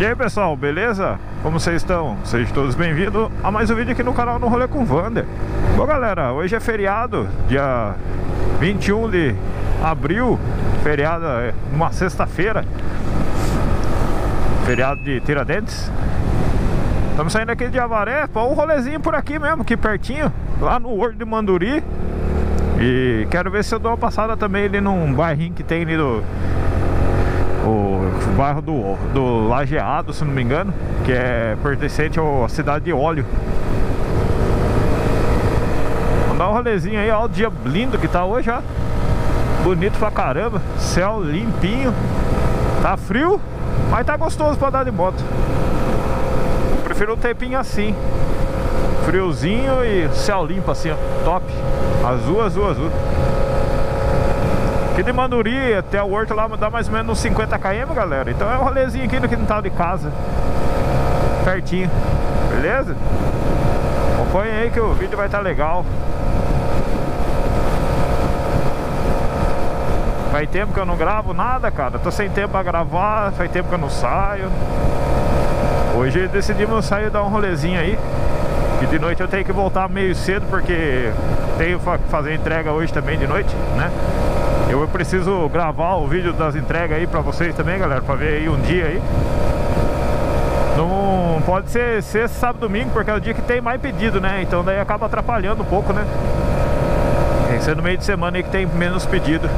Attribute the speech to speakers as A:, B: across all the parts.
A: E aí pessoal, beleza? Como vocês estão? Sejam todos bem-vindos a mais um vídeo aqui no canal no Rolê com Vander Bom galera, hoje é feriado, dia 21 de abril. Feriado, é uma sexta-feira. Feriado de Tiradentes. Estamos saindo aqui de Avaré para um rolezinho por aqui mesmo, aqui pertinho Lá no Horto de Manduri. E quero ver se eu dou uma passada também ali num bairrinho que tem ali do o bairro do, do Lajeado, se não me engano, que é pertencente à cidade de Óleo. Vamos dar um rolezinho aí, ó, o dia lindo que tá hoje, ó. Bonito pra caramba, céu limpinho. Tá frio, mas tá gostoso pra dar de moto. Prefiro um tempinho assim. Friozinho e céu limpo assim, ó. Top. Azul, azul, azul. Aqui de Manduri até o Horto lá dá mais ou menos uns 50 km, galera. Então é um rolezinho aqui no quintal de casa. Pertinho. Beleza? Acompanha aí que o vídeo vai estar tá legal. Faz tempo que eu não gravo nada, cara. Tô sem tempo pra gravar, faz tempo que eu não saio. Hoje decidimos sair dar um rolezinho aí. E de noite eu tenho que voltar meio cedo porque tenho que fazer entrega hoje também de noite, né? Eu preciso gravar o vídeo das entregas aí pra vocês também, galera, pra ver aí um dia aí. Não pode ser sexta, sábado, domingo, porque é o dia que tem mais pedido, né? Então daí acaba atrapalhando um pouco, né? Tem que ser no meio de semana aí que tem menos pedido,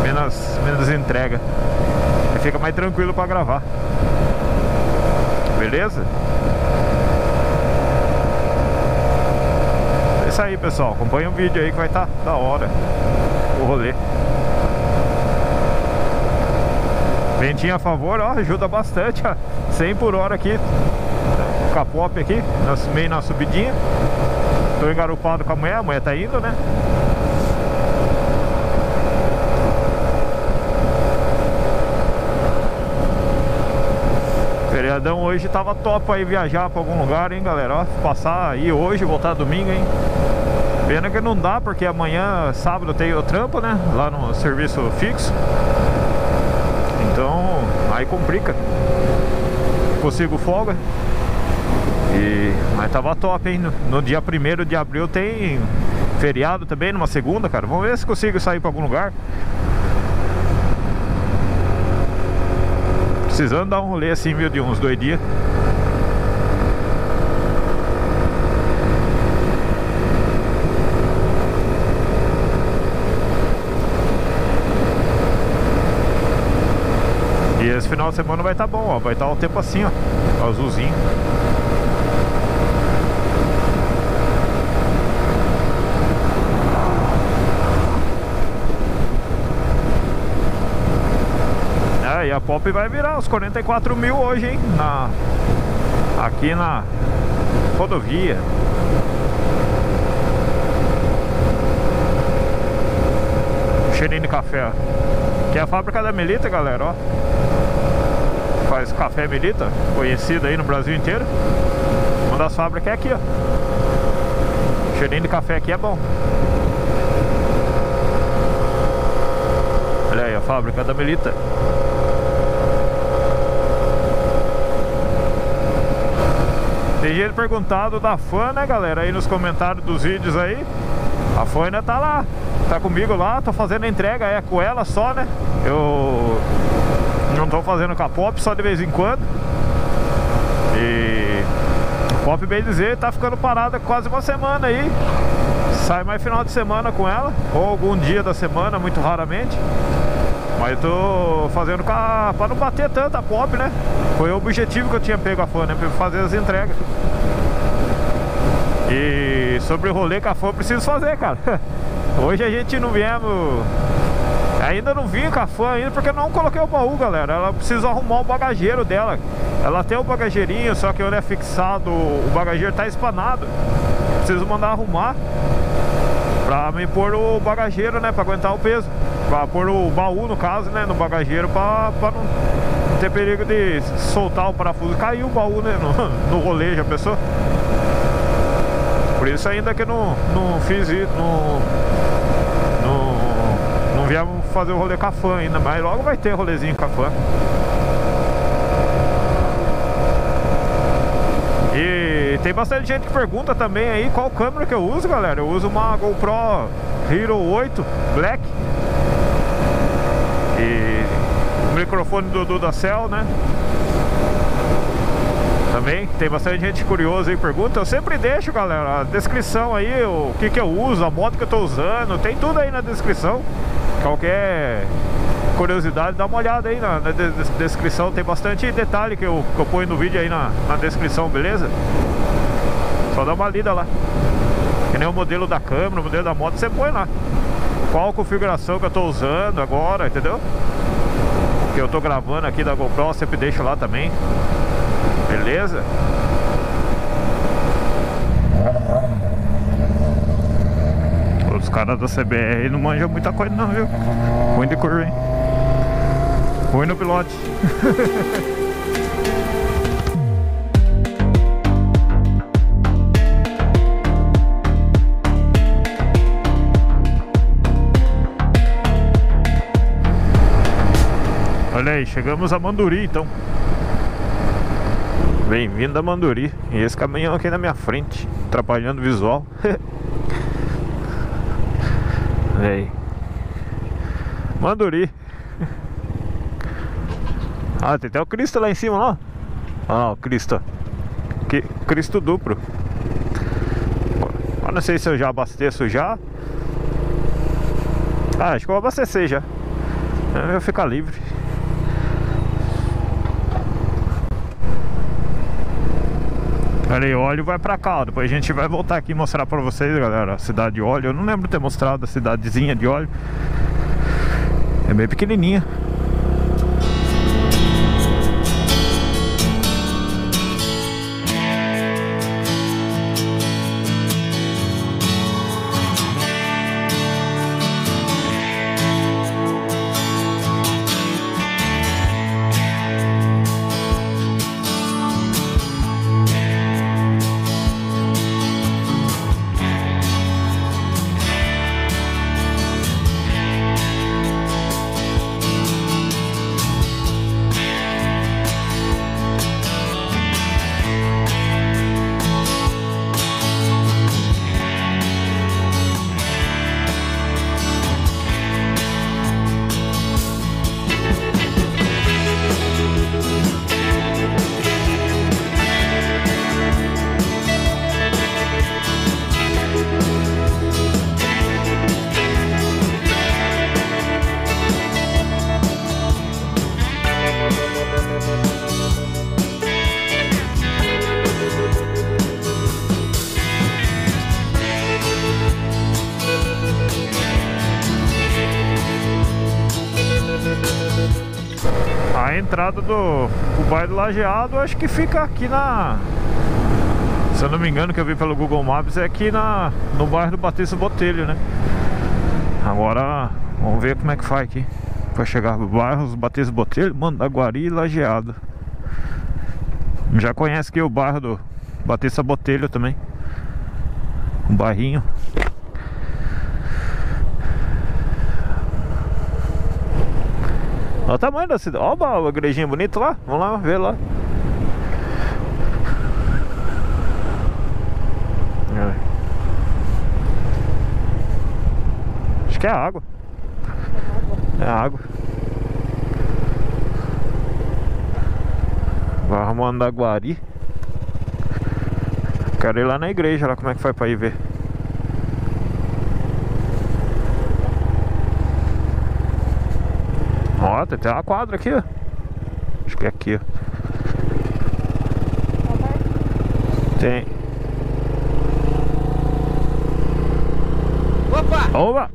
A: menos, menos entrega. Aí fica mais tranquilo pra gravar. Beleza? É isso aí, pessoal. Acompanha o vídeo aí que vai estar tá da hora o rolê. Ventinho a favor, ó, ajuda bastante, ó. 100 por hora aqui. Capop aqui, meio na subidinha. Tô engarupado com a mulher, a mulher tá indo, né? Feriadão hoje tava top aí viajar pra algum lugar, hein, galera? Ó, passar aí hoje, voltar domingo, hein? Pena que não dá, porque amanhã, sábado, tem o trampo, né? Lá no serviço fixo. Então, aí complica. Consigo folga. E, mas tava top, hein? No, no dia 1 de abril tem feriado também, numa segunda, cara. Vamos ver se consigo sair pra algum lugar. Precisando dar um rolê assim, viu, de uns dois dias. Esse final de semana vai estar tá bom, ó. Vai estar tá o tempo assim, ó. Azulzinho. É, e a Pop vai virar os 44 mil hoje, hein? Na... Aqui na rodovia. Cheirinho de café. Que é a fábrica da Melita, galera, ó faz café Melita, conhecido aí no Brasil inteiro. Uma das fábricas é aqui, ó. O cheirinho de café aqui é bom. Olha aí a fábrica da Melita. Tem gente perguntado da fã, né, galera? Aí nos comentários dos vídeos aí. A fã ainda tá lá. Tá comigo lá, tô fazendo a entrega, é com ela só, né? Eu não estou fazendo com a Pop só de vez em quando. E Pop, bem dizer, tá ficando parada quase uma semana aí. Sai mais final de semana com ela, ou algum dia da semana, muito raramente. Mas eu tô fazendo a, pra não bater tanto a Pop, né? Foi o objetivo que eu tinha pego a fã, né? Pra fazer as entregas. E sobre o rolê com a fã, preciso fazer, cara. Hoje a gente não viemos Ainda não vim com a fã ainda porque não coloquei o baú, galera. Ela precisa arrumar o bagageiro dela. Ela tem o bagageirinho, só que ele é fixado, o bagageiro tá espanado. Preciso mandar arrumar pra me pôr o bagageiro, né, pra aguentar o peso. Pra pôr o baú, no caso, né, no bagageiro pra, pra não ter perigo de soltar o parafuso. Caiu o baú, né, no, no rolê, já pensou? Por isso ainda que não, não fiz isso, não viemos fazer o rolê com a fã ainda, mas logo vai ter rolezinho com a fã. E tem bastante gente que pergunta também aí qual câmera que eu uso, galera. Eu uso uma GoPro Hero 8 Black. E o microfone do Duda Cell, né? Também tem bastante gente curiosa aí, pergunta. Eu sempre deixo, galera, a descrição aí, o que que eu uso, a moto que eu tô usando, tem tudo aí na descrição. Qualquer curiosidade, dá uma olhada aí na, na descrição, tem bastante detalhe que eu, que eu ponho no vídeo aí na, na descrição, beleza? Só dá uma lida lá. Que nem o modelo da câmera, o modelo da moto, você põe lá. Qual configuração que eu tô usando agora, entendeu? Que eu tô gravando aqui da GoPro, sempre deixo lá também. Beleza? Os caras da CBR não manjam muita coisa não, viu? Ruim de curva, hein? Ruim no pilote. Olha aí, chegamos a Manduri então. Bem-vindo a Manduri. E esse caminhão aqui na minha frente, atrapalhando o visual. aí. Manduri. Ah, tem até o Cristo lá em cima, ó. Ah, o Cristo. Que, Cristo duplo. Eu não sei se eu já abasteço já. Ah, acho que eu vou abastecer já. Eu vou ficar livre. Óleo vai pra cá, depois a gente vai voltar aqui mostrar pra vocês, galera, a cidade de óleo. Eu não lembro ter mostrado a cidadezinha de óleo. É bem pequenininha. O bairro do Lajeado, acho que fica aqui na... Se eu não me engano, que eu vi pelo Google Maps, é aqui na, no bairro do Batista Botelho, né? Agora, vamos ver como é que faz aqui. Pra chegar no bairro Batista Botelho, Mandaguari e Lajeado. Já conhece aqui o bairro do Batista Botelho também. Um bairrinho. Olha o tamanho da cidade. Olha a igrejinha bonita lá. Vamos lá ver lá. Acho que é água. É água. Vamos andar Guari. Quero ir lá na igreja, lá como é que foi pra ir ver. Ó, tem até uma quadra aqui, ó. Acho que é aqui. Tem. Opa! Opa!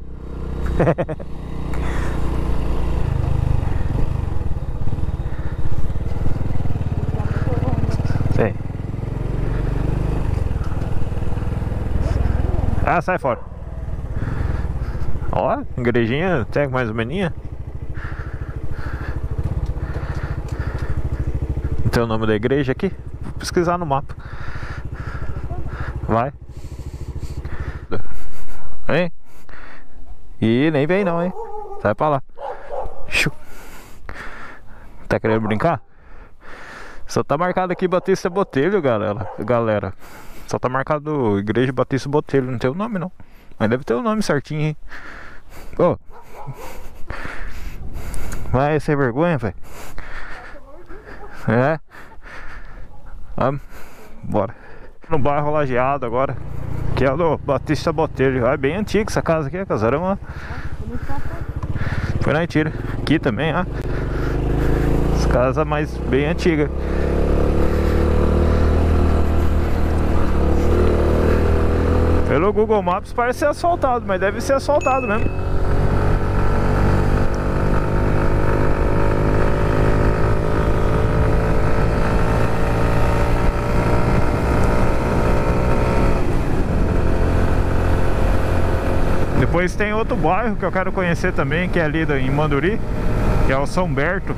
A: Tem. Ah, sai fora. Ó, igrejinha, tem mais ou menos. Tem o nome da igreja aqui? Vou pesquisar no mapa. Vai. Hein? E nem vem não, hein? Sai pra lá. Tá querendo brincar? Só tá marcado aqui Batista Botelho, galera. Galera. Só tá marcado Igreja Batista Botelho, não tem o nome não. Mas deve ter o nome certinho, hein? Vai sem vergonha, velho. É. Vamos. Bora. No bairro Lajeado agora. Que é do Batista Botelho. É bem antigo essa casa aqui, a casarão, Foi na mentira. Aqui também, ó. As casas mais bem antigas. Pelo Google Maps parece ser asfaltado, mas deve ser asfaltado mesmo. Depois tem outro bairro que eu quero conhecer também, que é ali em Manduri, que é o São Berto.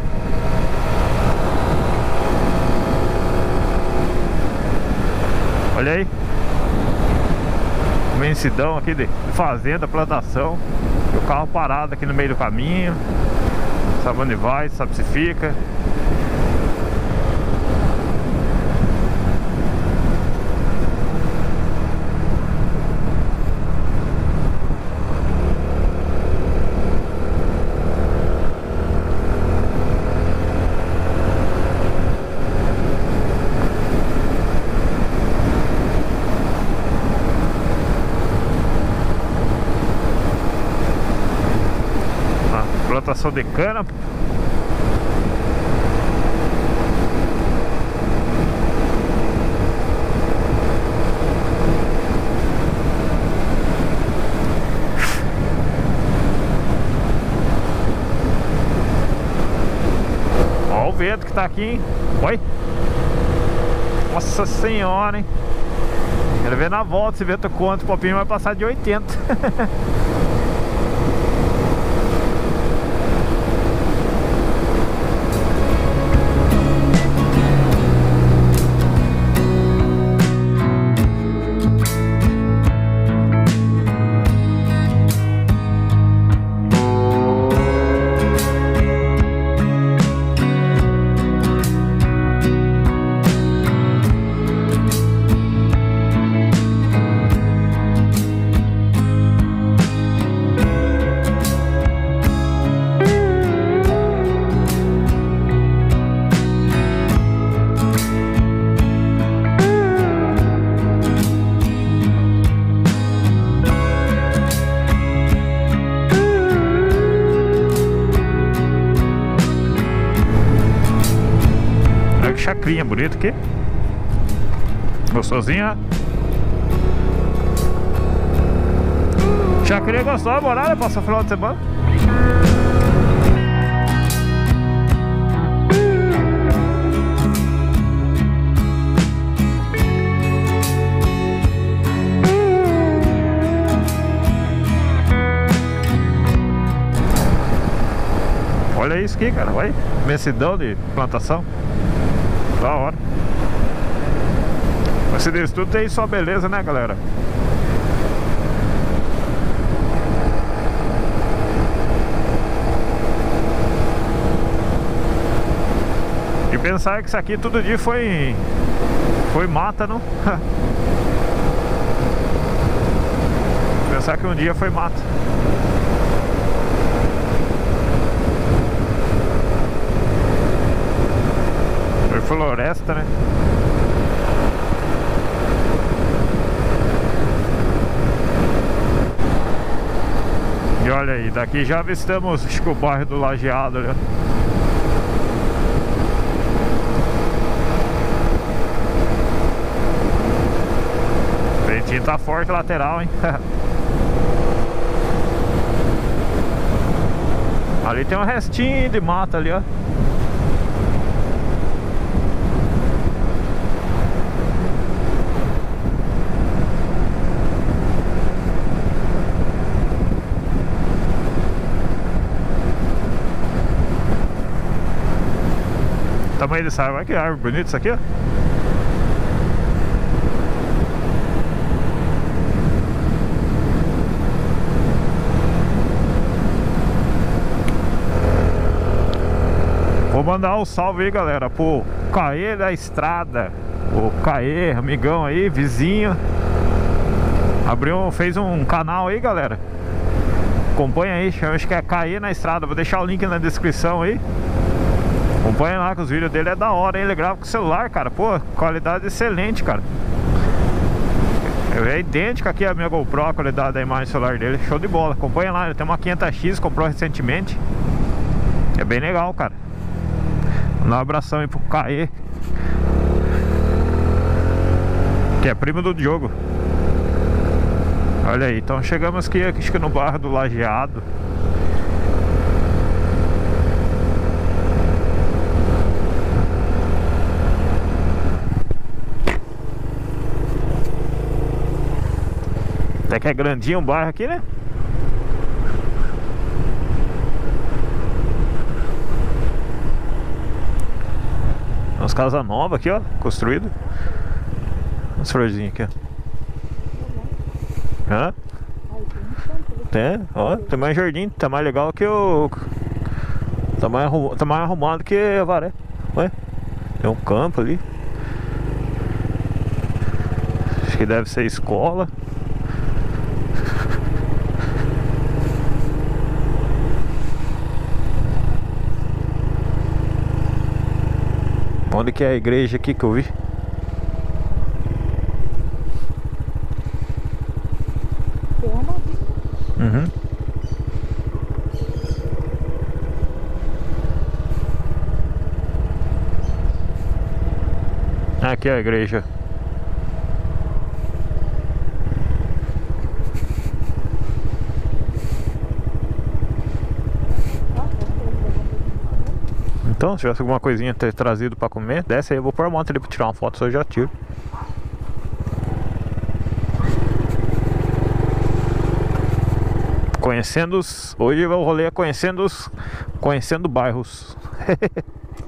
A: Olha aí imensidão aqui de fazenda, plantação. E o carro parado aqui no meio do caminho. Sabe onde vai, sabe se fica. Plantação de cana. Olha o vento que tá aqui, hein? Oi? Nossa senhora, hein? Quero ver na volta se vento quanto o popinho vai passar de 80 bonita aqui. Gostosinha. Chacrinha gostosa, morada, passou o final de semana. Olha isso aqui, cara, olha, imensidão de plantação. Da hora. Mas desse tudo tem só beleza, né, galera? E pensar que isso aqui todo dia foi foi mata, não? pensar que um dia foi mata. Floresta, né? E olha aí, daqui já avistamos acho que o bairro do Lajeado, né? Ventinho tá forte lateral, hein? ali tem um restinho de mata ali, ó. Tamanho dessa árvore. Olha que árvore bonita isso aqui, ó. mandar um salve aí, galera, pro Caê da Estrada. O Caê, amigão aí, vizinho. Abriu, fez um canal aí, galera. Acompanha aí, acho que é Caê na Estrada. Vou deixar o link na descrição aí. Acompanha lá que os vídeos dele é da hora, hein? Ele grava com celular, cara. Pô, qualidade excelente, cara. É idêntica aqui a minha GoPro, a qualidade da imagem celular dele. Show de bola. Acompanha lá, ele tem uma 500X, comprou recentemente. É bem legal, cara. Um abração aí pro Caê. Que é primo do Diogo. Olha aí, então chegamos aqui, acho que no bairro do Lajeado. Até que é grandinho o bairro aqui, né? Umas casas novas aqui, ó, construídas. Umas florzinhas aqui, ó. Hã? Tem, ó, tem mais jardim, tá mais legal que o. Tá mais, arrum... tá mais arrumado que a Varé. Ué? Tem um campo ali. Acho que deve ser escola. Onde que é a igreja aqui que eu vi? Uhum. Aqui é a igreja. Então, se tivesse alguma coisinha ter trazido pra comer, desce aí, eu vou pôr a moto ali pra tirar uma foto, só já tiro. Conhecendo os. Hoje o rolê é conhecendo os. Conhecendo bairros.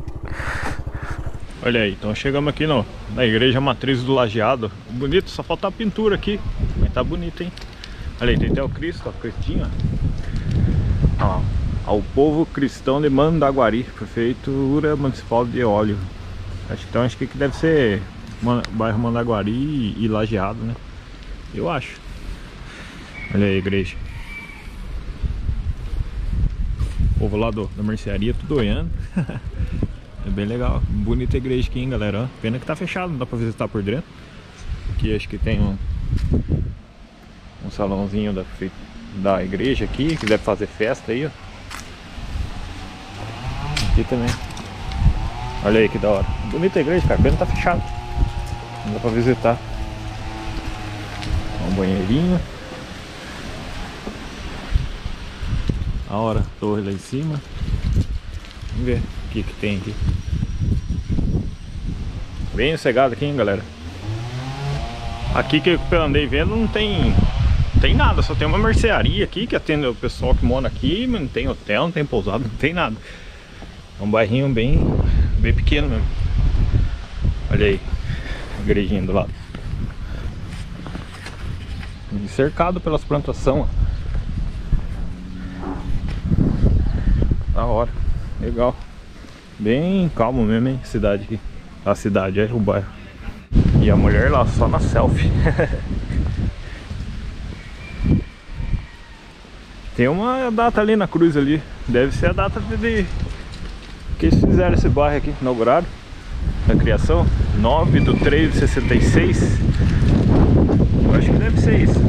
A: Olha aí, então chegamos aqui no, na igreja matriz do Lajeado. Bonito, só falta a pintura aqui. Mas tá bonito, hein? Olha aí, tem até o Cristo, ó, Cristinho. Ó, ao povo cristão de Mandaguari, prefeitura municipal de óleo. Então acho que deve ser bairro Mandaguari e, Lajeado, né? Eu acho. Olha aí a igreja. O povo lá do, da mercearia, tudo olhando. é bem legal. Bonita igreja aqui, hein, galera. Pena que tá fechado, não dá pra visitar por dentro. Aqui acho que tem um, um salãozinho da, da igreja aqui, que deve fazer festa aí, ó. Aqui também. Olha aí que da hora. Bonita a igreja, cara. Pena tá fechado. Não dá pra visitar. Um banheirinho. A hora, torre lá em cima. Vamos ver o que, que tem aqui. Bem sossegado aqui, hein, galera. Aqui que eu andei vendo não tem tem nada, só tem uma mercearia aqui que atende o pessoal que mora aqui, mas não tem hotel, não tem pousada, não tem nada. É um bairrinho bem, bem pequeno mesmo. Olha aí, a igrejinha do lado. E cercado pelas plantações. Da hora, legal. Bem calmo mesmo, hein? Cidade aqui. A cidade é o bairro. E a mulher lá só na selfie. Tem uma data ali na cruz ali. Deve ser a data de que eles fizeram esse bairro aqui, inaugurado. Da criação. 9 do 3 de 66. Eu acho que deve ser isso.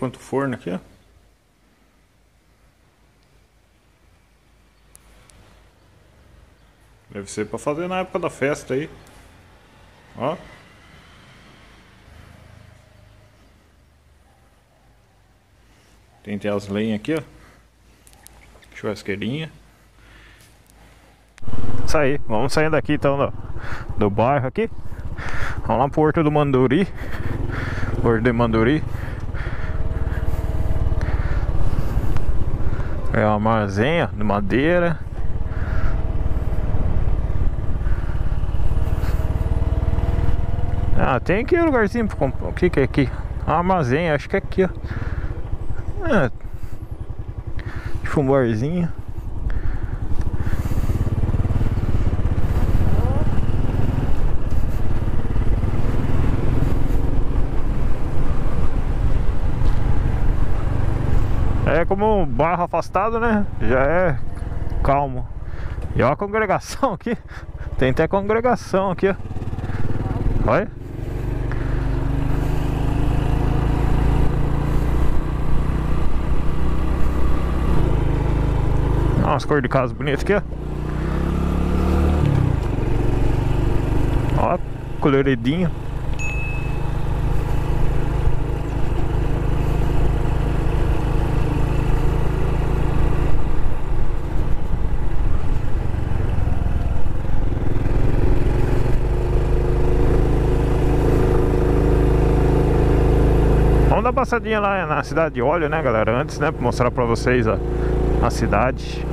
B: Pronto o forno aqui, ó. Deve ser para fazer na época da festa aí. Ó. Tem, tem as lenhas aqui, ó. Churrasqueirinha.
A: Isso aí, vamos saindo aqui então do, do bairro aqui. Vamos lá pro Porto do Manduri. Porto de Manduri. É uma armazenha de madeira. Ah, tem aqui um lugarzinho pra comprar. O que que é aqui? Armazém, acho que é aqui, ó. É. Um. Como um bairro afastado, né? Já é calmo. E olha a congregação aqui. Tem até congregação aqui, ó. Olha. Olha umas cores de casa bonitas aqui, ó. Ó, coloridinho. Passadinha lá na cidade de óleo, né, galera? Antes, né, pra mostrar pra vocês a, a cidade.